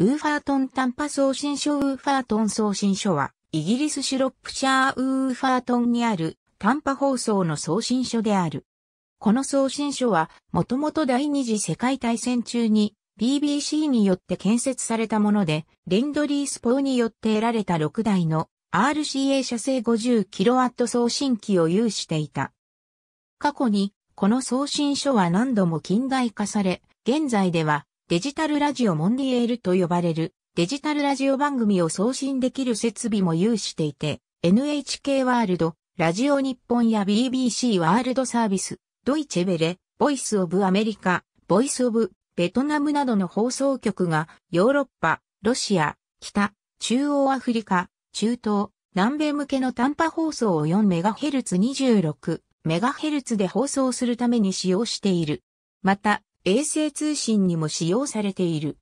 ウーファートン短波送信所ウーファートン送信所は、イギリスシュロップシャーウーファートンにある短波放送の送信所である。この送信所は、もともと第二次世界大戦中に BBC によって建設されたもので、レンドリースポーによって得られた6台の RCA 社製 50kW 送信機を有していた。過去に、この送信所は何度も近代化され、現在ではデジタルラジオモンディエールと呼ばれるデジタルラジオ番組を送信できる設備も有していて、NHK ワールド、ラジオ日本や BBC ワールドサービス、ドイチェベレ、ボイスオブアメリカ、ボイスオブベトナムなどの放送局がヨーロッパ、ロシア、北、中央アフリカ、中東、南米向けの短波放送を 4MHz26MHz で放送するために使用している。また、衛星通信にも使用されている。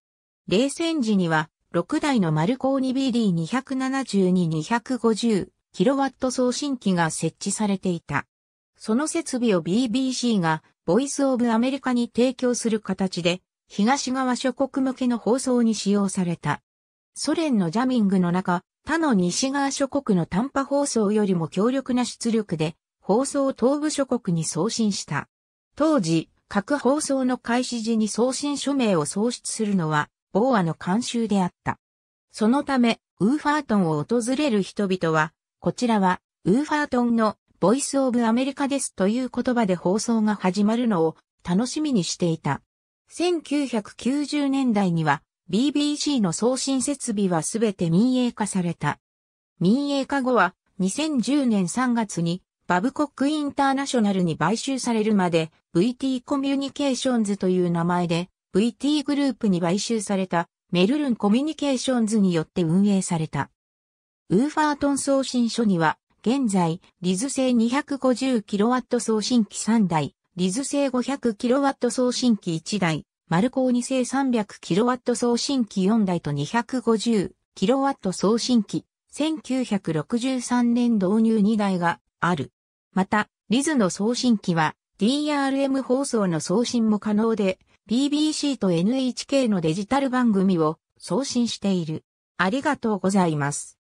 冷戦時には、6台のマルコーニ BD272-250kW 送信機が設置されていた。その設備を BBC がボイスオブアメリカに提供する形で、東側諸国向けの放送に使用された。ソ連のジャミングの中、他の西側諸国の短波放送よりも強力な出力で、放送を東部諸国に送信した。当時、各放送の開始時に送信署名を送出するのは、ボーアの慣習であった。そのため、ウーファートンを訪れる人々は、こちらは、ウーファートンのボイスオブアメリカですという言葉で放送が始まるのを楽しみにしていた。1990年代には BBC の送信設備はすべて民営化された。民営化後は2010年3月にバブコックインターナショナルに買収されるまで VT コミュニケーションズという名前で VT グループに買収されたメルルンコミュニケーションズによって運営された。ウーファートン送信所には現在リズ製 250kW 送信機3台、リズ製 500kW 送信機1台、マルコーニ製 300kW 送信機4台と 250kW 送信機1963年導入2台がある。また、リズの送信機は DRM 放送の送信も可能で、BBC と NHK のデジタル番組を送信している。ありがとうございます。